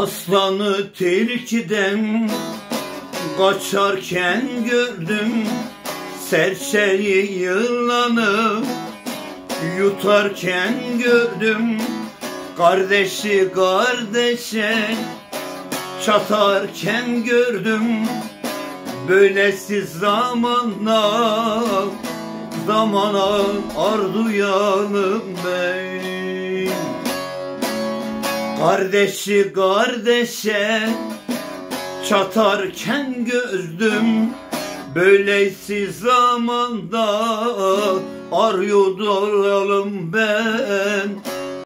Aslanı tilkiden kaçarken gördüm. Serçeyi yılanı yutarken gördüm Kardeşi kardeşe çatarken gördüm Böylesi zamana zamana arduyanım ben. Kardeşi kardeşe çatarken gözdüm Böylesi zamanda arıyordum ben